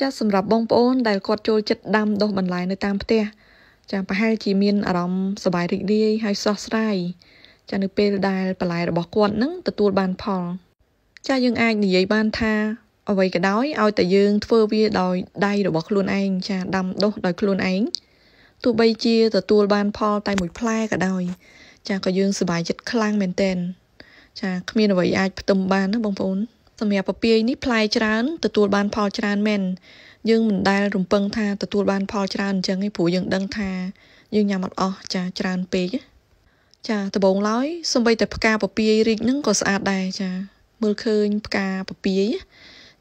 ចាសម្រាប់បងប្អូនដែលគាត់ចូលចិត្តដាំដុះបន្លែនៅតាមផ្ទះចាប្រហែលជាមានអារម្មណ៍សប្បាយរីករាយហើយស្រស់ស្រាយចានៅពេលដែលបន្លែរបស់គាត់នឹងទទួលបានផល ចាយើងអាចនិយាយបានថាអ្វីក៏ដោយឲ្យតែយើងធ្វើវាដោយដៃរបស់ខ្លួនឯងចាដាំដុះដោយខ្លួនឯងទោះបីជាទទួលបានផលតែមួយផ្លែក៏ដោយចាក៏យើងសប្បាយចិត្តខ្លាំងមែនទែនចាគ្មានអ្វីអាចផ្ទឹមបានណាបងប្អូន សម្រាប់ពពាយនេះផ្លែច្រើនទទួលបានផលច្រើនមែនយើងមិនដែលរំពឹងថាទទួលបានផលច្រើនអញ្ចឹងឯងព្រោះយើងដឹងថាយើងញ៉ាំអត់អស់ចាច្រើនពេកចាដំបងឡើយសំបីតែផ្កាពពាយរីកហ្នឹងក៏ស្អាតដែរចាមើលឃើញផ្កាពពាយ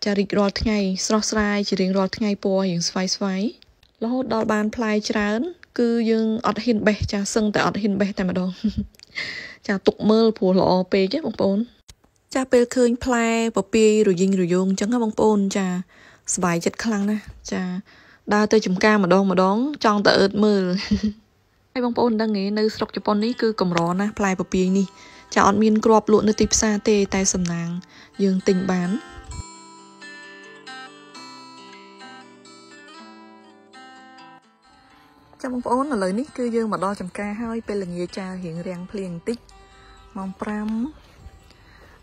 ចារីករាល់ថ្ងៃស្រស់ស្រាយជារៀងរាល់ថ្ងៃពណ៌យើងស្វាយស្វាយរហូតដល់បានផ្លែច្រើន គឺយើងអត់ហ៊ានបេះចាសឹងតែអត់ហ៊ានបេះតែម្ដងចាទុកមើលព្រោះល្អពេកបងប្អូន ចាពេលឃើញផ្លែពពាយរយិញរយងអញ្ចឹងណាបងប្អូនចាសบายចិត្តខ្លាំងណាស់ចាដើរទៅចំការម្ដងម្ដង ចង់ទៅអឺតមើលហើយបងប្អូនដឹងទេនៅស្រុកជប៉ុននេះគឺកម្រណាស់ផ្លែពពាយនេះចាអត់មានគ្រាប់លក់នៅទីផ្សារទេ តែសំណាងយើងទិញបានចាំបងប្អូនឥឡូវនេះគឺយើងមកដល់ចំការហើយពេលល្ងាចចារៀងរាំងភ្លៀងបន្តិចម៉ោង5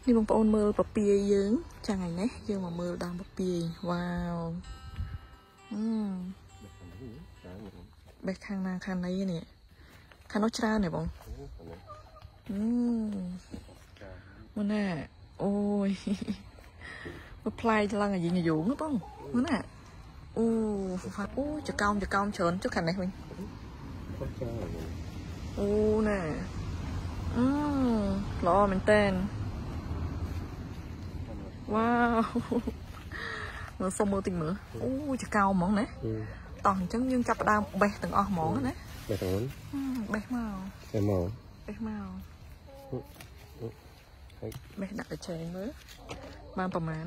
នេះបងប្អូនមើលពពាយយើងចាំថ្ងៃនេះយើងមកមើលដើមពពាយវ៉ាវអឺបេះខាងណាខាងណីនេះខាងនោះច្រើនទេបងអឺមើលណាអូយមកផ្លែឆ្លងអាយញយងបងមើលណាអូហ្វាត់អូចកោមចកោមច្រើនចុះខាងនេះវិញអូណាអឺល្អមែនតើ វ៉ាវមើលសុំមើលតិចមើលអូចកោហ្មងណាតោះអញ្ចឹងយើងចាប់ផ្ដើមបេះទាំងអស់ហ្មងណាបេះទាំងបេះមកបេះមកបេះមកបេះដាក់ទៅជែងមើលបានប្រហែល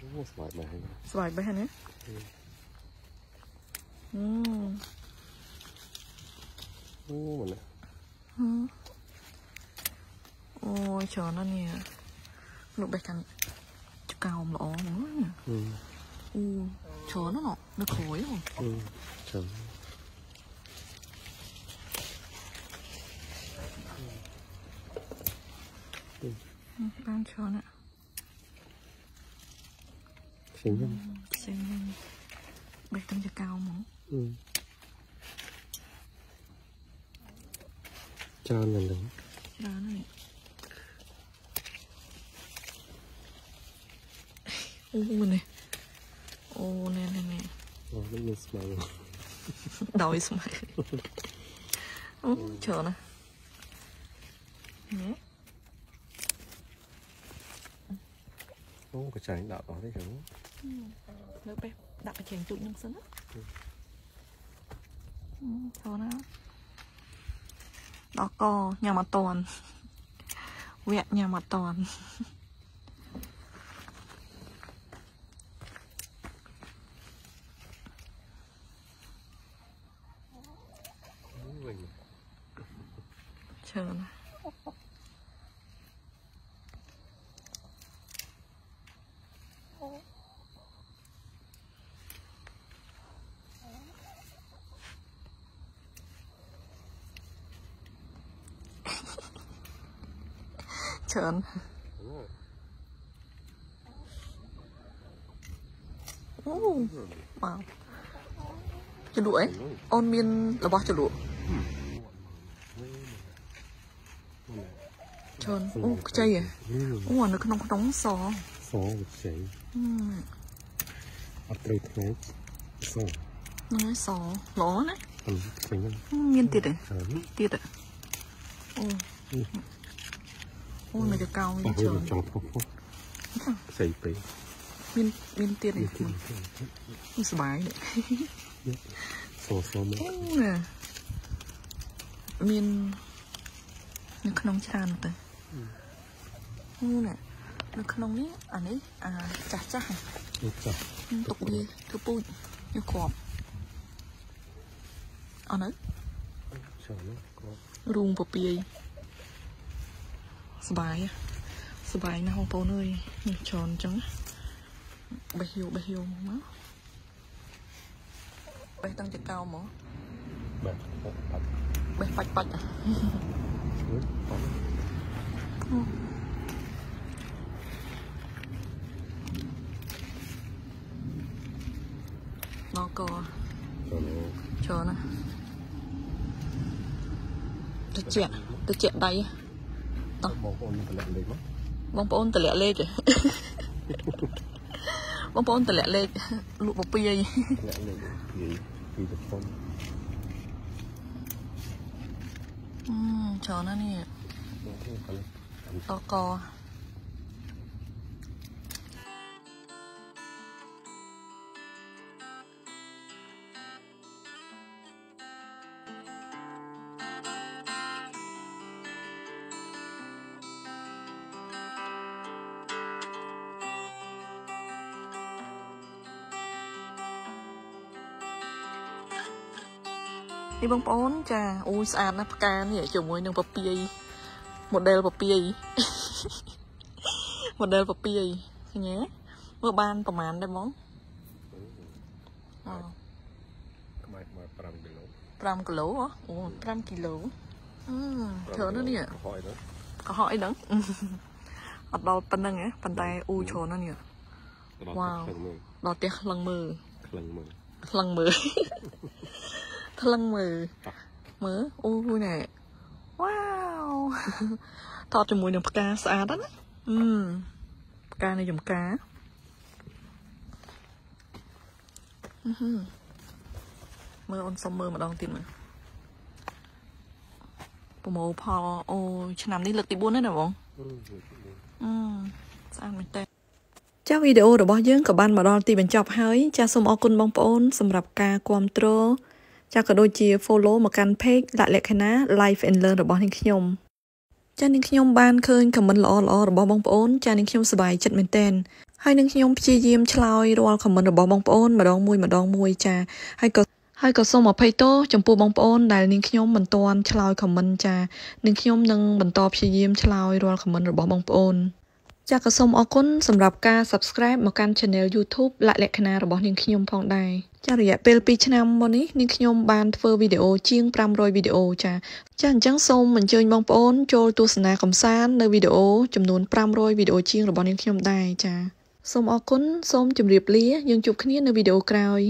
អូស្វាយបេះស្វាយបេះណាអឺអូមកណា ហឺអូយច្រើនណាស់នេះលោកបេះខាងចកោមល្អហ្មងអូច្រើនណាស់នៅក្រោយហ៎ច្រើនបានច្រើនណា ស់ផ្សេងហ្នឹងផ្សេងហ្នឹងបេះទាំងចកោមហ្មងច្រើនណាស់ហ្នឹងច្រើនណាស់អូនេះអូណែណែណែអូនេះមានស្មៅដោយស្មៅអូច្រើនណានេះអូកញ្ចែងដាក់អស់ទេចឹងលើបេះដាក់កញ្ចែងទូចនឹងសិនណាច្រើនណាដល់កញ៉ាំអត់តន់វគ្គញ៉ាំអត់តន់ ច្រើនច្រើនអូវ៉ាវចលក់អីអូនមានរបស់ ចលក់ច្រើនអូខ្ចីអូនៅក្នុងក្នុងសសខ្ចីអត់ត្រូវថ្ងៃសហ្នឹងសល្អណាខ្ចីមានទៀតទេទៀតអូអូនៅកៅវិញច្រើនចង់ផុសផុសខ្ចីពេកមានមានទៀតនេះនេះសុបាយនេះសសមកអូមាននៅក្នុងច្រើនទៅ នេះនៅក្នុងនេះអានេះអាចាស់ចាស់ទុកចាស់ទុកវាធ្វើពូជយកគ្រាប់អត់នៅចូលគ្រាប់រូងពពាយសបាយសបាយណាស់បងប្អូនអើយនេះជន់អញ្ចឹងបេះយោបេះយោមកបេះតាំងចកោមកបេះបាច់បាច់បេះបាច់បាច់ អាបាត់ដល់កចូលច្រើនណាស់តិចតិចដៃបងប្អូនតម្លាក់លេខមកបងប្អូនតម្លាក់លេខបងប្អូនតម្លាក់លេខលក់ពពាយតម្លាក់លេខពីពីប្រព័ន្ធអឺច្រើនណាស់នេះ បងប្អូនគាត់ដល់កនេះបងប្អូនចាអូយស្អាតណាស់ផ្កានេះជាមួយនឹងពពាយ model ពពាយ model ពពាយឃើញទេមើលបានប្រហែលដែរហ្មងអូខ្មៅមក5គីឡូ5គីឡូហ៎អូ5គីឡូអឺច្រើនណាស់នេះហើយទៅកុហកអីហ្នឹងអត់ដល់ប៉ុណ្្នឹងហ៎ប៉ុន្តែអ៊ូច្រើនណាស់នេះវ៉ាវខ្លាំងមើលដល់ផ្ទះខ្លឹងមើលខ្លាំងមើលខ្លឹងមើលខ្លឹងមើលមើលអូយណែវ៉ាវ ថតជាមួយនឹងផ្កាស្អាតណាស់អឺផ្កានៃចំការអឺហឺមើលអូនសុំមើលម្ដងទៀតមើលប្រមូលផលអូឆ្នាំនេះលើកទី4ហើយណាបងអឺស្អាតមែនតើចាវីដេអូរបស់យើងក៏បានមកដល់ទីបញ្ចប់ហើយចាសូមអរគុណបងប្អូនសម្រាប់ការគ្រប់គ្រងចាក៏ដូចជា follow មកកាន់ page លក្ខណៈ Life and Learn របស់នាងខ្ញុំ ចានាងខ្ញុំបានឃើញ comment ល្អៗរបស់បងប្អូនចានាងខ្ញុំសប្បាយចិត្តមែនតើហើយនាងខ្ញុំព្យាយាមឆ្លើយរាល់ comment របស់បងប្អូនម្ដងមួយម្ដងមួយចាហើយក៏ហើយក៏សូមអភ័យទោសចំពោះបងប្អូនដែលនាងខ្ញុំមិនទាន់ឆ្លើយ comment ចានាងខ្ញុំនឹងបន្តព្យាយាមឆ្លើយរាល់ comment របស់បងប្អូន ចាក៏សូមអរគុណសម្រាប់ការ Subscribe មកកាន់ Channel YouTube លក្ខណៈរបស់នាងខ្ញុំផងដែរចារយៈពេល2ឆ្នាំមកនេះនាងខ្ញុំបានធ្វើវីដេអូជាង500វីដេអូចាចាអញ្ចឹងសូមអញ្ជើញបងប្អូនចូលទស្សនាកំសាន្តនៅវីដេអូចំនួន500វីដេអូជាងរបស់នាងខ្ញុំដែរចាសូមអរគុណសូមជម្រាបលាយើងជួបគ្នានៅវីដេអូក្រោយ